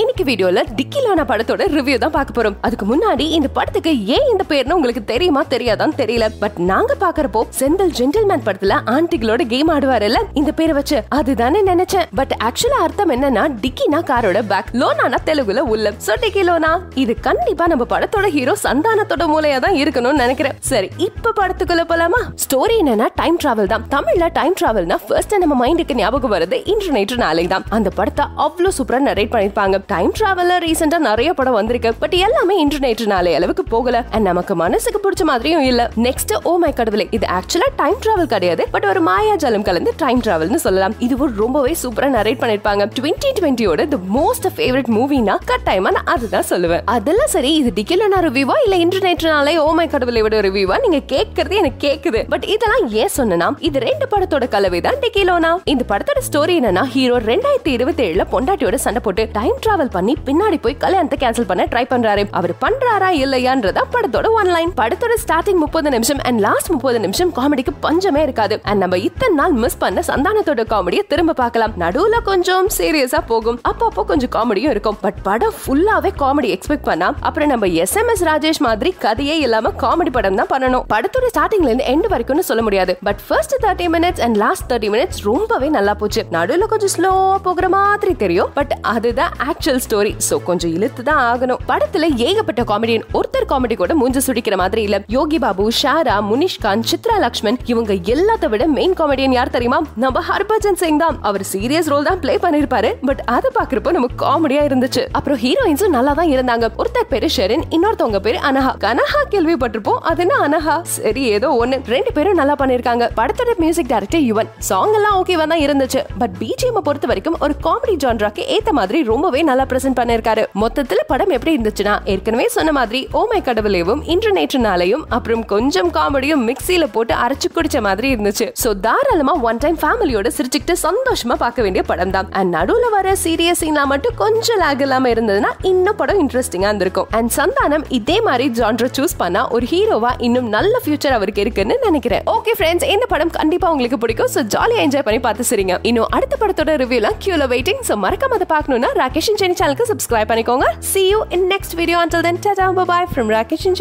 இன்னைக்கு வீடியோல டிக்கி லோனா படத்தோட ரிவ்யூ தான் பார்க்க போறோம். அதுக்கு முன்னாடி இந்த படத்துக்கு ஏன் இந்த பேர்னு உங்களுக்கு தெரியுமா தெரியாதான்னு தெரியல. பட் நாங்க பாக்குறப்போ செந்தில் ஜென்டில்மேன் படத்துல ஆன்டிகளோட கேம் ஆடுவாருல்ல இந்த பேரை வச்சு. அதுதானே நினைச்சேன். பட் ஆக்சுவலா அர்த்தம் என்னன்னா டிக்கினா காரோட பேக் லோனானா தெலுங்குல உள்ள. சோ டிக்கி லோனா இது கண்டிப்பா நம்ம படத்தோட ஹீரோ சந்தானத்தோட மூலையா தான் இருக்கணும்னு நினைக்கிறேன். சரி இப்ப படத்துக்குள்ள போலாமா? ஸ்டோரி என்னன்னா டைம் டிராவல் தான். தமிழ்ல டைம் டிராவல்னா ஃபர்ஸ்ட் நம்ம மைண்டுக்கு ஞாபகம் வருது இன்று நேற்று நாளை தான். அந்த படத்தை அவ்வளவு சூப்பரா நரேட் பண்ணிருப்பாங்க டைம் டிராவல்ல ரீசெண்டா நிறைய படம் வந்திருக்கு. பட் எல்லாமே இன்டர்நெட் நாளே அளவுக்கு போகல. அண்ட் நமக்கு மனசுக்கு பிடிச்ச மாதிரியும் இல்ல. நெக்ஸ்ட் ஓ மை கடவுளே இது ஆக்சுவலா டைம் டிராவல் கிடையாது. பட் ஒரு மாயாஜாலம் கலந்து டைம் டிராவல்னு சொல்லலாம். இது ஒரு ரொம்பவே சூப்பரா நரேட் பண்ணிருப்பாங்க. டுவெண்ட்டி டுவெண்ட்டியோட தி மோஸ்ட் ஃபேவரட் மூவினா கட்டாயமா நான் அதுதான் சொல்லுவேன். அதெல்லாம் சரி இது டிக்கிலனா ரிவ்யூவா இல்ல இன்று ஓ மை கடவுளை விட ரிவ்யூவா நீங்க கேட்கறது எனக்கு கேக்குது. பட் இதெல்லாம் ஏன் சொன்னா இது ரெண்டு படத்தோட கலவை தான் டிக்கிலோனா இந்த படத்தோட ஸ்டோரி என்னன்னா ஹீரோ ரெண்டாயிரத்தி இருபத்தி ஏழுல பொண்டாட்டியோட சண்டை போட்டு டைம் டிராவல் பண்ணி பின்னாடி போய் கல்யாணத்தை கேன்சல் பண்ண ட்ரை பண்றாரு. அவர் பண்றாரா இல்லையான்றதா படத்தோட ஒன் லைன் படத்தோட ஸ்டார்டிங் முப்பது நிமிஷம் அண்ட் லாஸ்ட் முப்பது நிமிஷம் காமெடிக்கு பஞ்சமே இருக்காது. அண்ட் நம்ம இத்தனை நாள் மிஸ் பண்ண சந்தானத்தோட காமெடியை திரும்ப பார்க்கலாம். நடுவுல கொஞ்சம் சீரியஸா போகும். அப்பப்போ கொஞ்சம் காமெடியும் இருக்கும். பட் படம் ஃபுல்லாவே காமெடி எக்ஸ்பெக்ட் பண்ணா அப்புறம் நம்ம எஸ் எம் எஸ் ராஜேஷ் மாதிரி கதையே இல்லாம காமெடி படம் தான் பண்ணணும். படத்தோட ஸ்டார்டிங்ல இருந்து எண்ட் வரைக்கும்னு சொல்ல முடியாது. But first thirty minutes and last thirty minutes ரொம்பவே நல்லா போச்சு. நடுவுல கொஞ்சம் ஸ்லோவா போகிற மாதிரி தெரியும். பட் அதுதான் ஆக்சுவல் ஸ்டோரி சோ கொஞ்சம் இழுத்து தான் ஆகணும். படத்துல ஏகப்பட்ட காமெடியன் ஒருத்தர் காமெடி கூட மூஞ்சு சுடிக்கிற மாதிரி இல்ல. யோகி பாபு ஷாரா முனிஷ்காந்த் சித்ரா லக்ஷ்மன் இவங்க எல்லாத்த விட மெயின் காமெடியன் யார் தெரியுமா? நம்ம ஹர்பஜன் சிங் தான். அவர் சீரியஸ் ரோல் தான் ப்ளே பண்ணிருப்பாரு. பட் அதை பாக்குறப்போ நமக்கு காமெடியா இருந்துச்சு. அப்புறம் ஹீரோயின்ஸும் நல்லா தான் இருந்தாங்க. ஒருத்தர் பேரு ஷெரின் இன்னொருத்தவங்க பேரு அனஹா. கனஹா கேள்விப்பட்டிருப்போம். அது என்ன அனஹா? சரி ஏதோ ஒண்ணு. ரெண்டு பேரும் நல்லா பண்ணிருக்காங்க. படத்தோட மியூசிக் டைரக்டர் யுவன். சாங் எல்லாம் ஓகேவா தான் இருந்துச்சு. பட் பிஜிஎம் பொறுத்த வரைக்கும் ஒரு காமெடி ஜான்ராக்கு ஏத்த மாதிரி ரொம்ப ரொம்பவே நல்லா பிரசன்ட் பண்ணிருக்காரு மொத்தத்துல படம் எப்படி இருந்துச்சுன்னா ஏற்கனவே சொன்ன மாதிரி ஓமை கடவுளேவும் இன்று நேற்று நாளையும் அப்புறம் கொஞ்சம் காமெடியும் மிக்சியில போட்டு அரைச்சு குடிச்ச மாதிரி இருந்துச்சு. சோ தாராளமா ஒன் டைம் ஃபேமிலியோட சிரிச்சுக்கிட்டு சந்தோஷமா பார்க்க வேண்டிய படம் தான். அண்ட் நடுவுல வர சீரியஸ் சீன்லாம் மட்டும் கொஞ்சம் லாக் இல்லாம இருந்ததுன்னா இன்னும் படம் இன்ட்ரெஸ்டிங்கா இருந்திருக்கும். அண்ட் சந்தானம் இதே மாதிரி ஜான்ர சூஸ் பண்ணா ஒரு ஹீரோவா இன்னும் நல்ல ஃபியூச்சர் அவருக்கு இருக்குன்னு நினைக்கிறேன். ஓகே ஃப்ரெண்ட்ஸ் இந்த படம் கண்டிப்பா உங்களுக்கு பிடிக்கும். சோ ஜாலியா என்ஜாய் பண்ணி பார்த்து சரிங்க. இன்னும் அடுத்த படத்தோட ரிவ்யூலாம் கியூல வெயிட்டிங் சோ மறக்காம அதை பார்க்கணும்னா ராகேஷ் செனி சேனலுக்கு சப்ஸ்கிரைப் பண்ணிக்கோங்க see you in next video until then tada bye bye from Rakesh Cheney